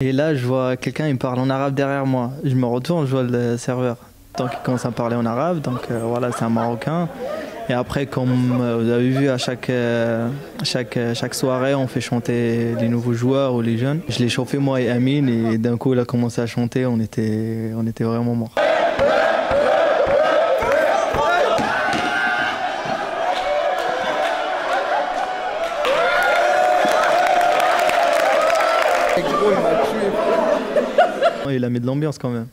Et là, je vois quelqu'un, il parle en arabe derrière moi. Je me retourne, je vois le serveur. Donc, il commence à parler en arabe. Donc, euh, voilà, c'est un Marocain. Et après, comme euh, vous avez vu, à euh, chaque soirée, on fait chanter les nouveaux joueurs ou les jeunes. Je l'ai chauffé, moi et Amine, et d'un coup, il a commencé à chanter. On était, on était vraiment morts. Il a mis de l'ambiance quand même.